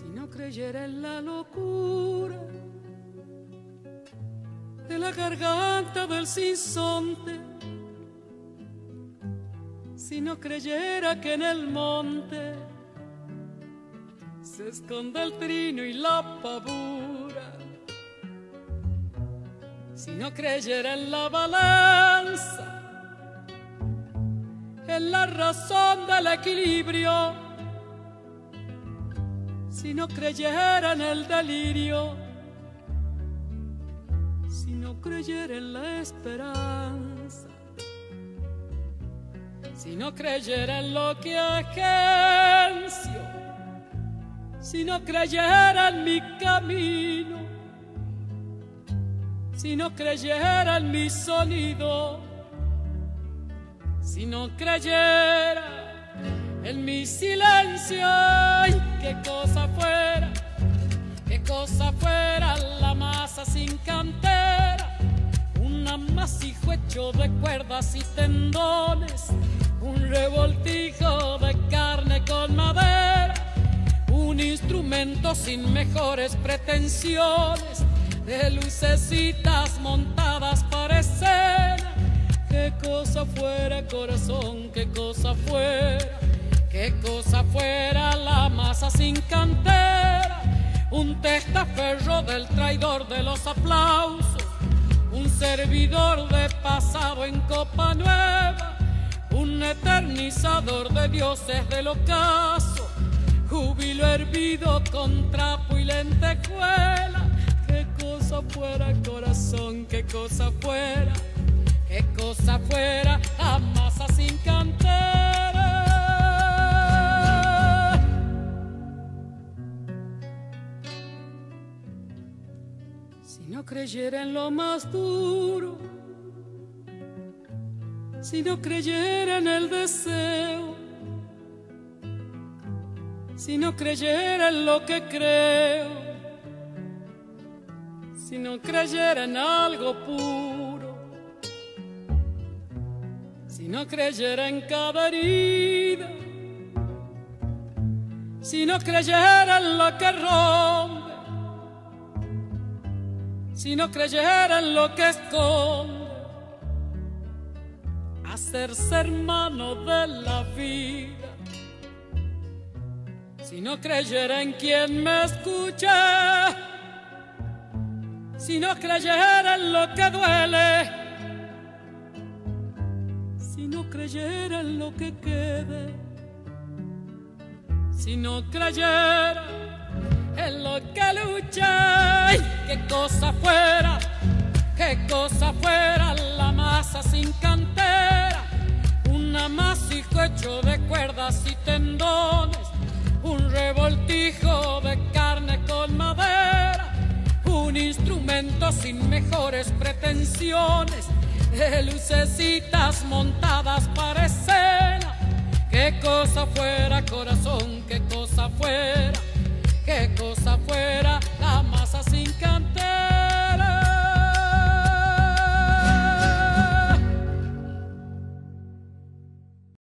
Si no creyera en la locura de la garganta del sinsonte, si no creyera que en el monte se esconde el trino y la pavura, si no creyera en la balanza, en la razón del equilibrio, si no creyera en el delirio, si no creyera en la esperanza, si no creyera en lo que agencio, si no creyera en mi camino, si no creyera en mi sonido, si no creyera en mi silencio, ay, qué cosa fuera, qué cosa fuera la masa sin cantera, un amasijo hecho de cuerdas y tendones, un revoltijo de carne con madera, un instrumento sin mejores pretensiones, de lucecitas montadas para escena. Qué cosa fuera corazón, qué cosa fuera, qué cosa fuera la masa sin cantera, un testaferro del traidor de los aplausos, un servidor de pasado en copa nueva, un eternizador de dioses del ocaso, júbilo hervido con trapo y lentejuela. Qué cosa fuera corazón, qué cosa fuera, qué cosa fuera a masa sin cantera. Si no creyera en lo más duro, si no creyera en el deseo, si no creyera en lo que creo, si no creyera en algo puro, no creyera en cada herida, si no creyera en lo que rompe, si no creyera en lo que esconde, hacerse hermano de la vida. Si no creyera en quien me escucha, si no creyera en lo que duele, creyera en lo que quede, si no creyera en lo que lucha, ¡ay! qué cosa fuera, qué cosa fuera la masa sin cantera, un amasijo hecho de cuerdas y tendones, un revoltijo de carne con madera, un instrumento sin mejores pretensiones, de lucecitas montadas para escena. Qué cosa fuera corazón, qué cosa fuera, qué cosa fuera la masa sin caer.